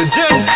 Legend.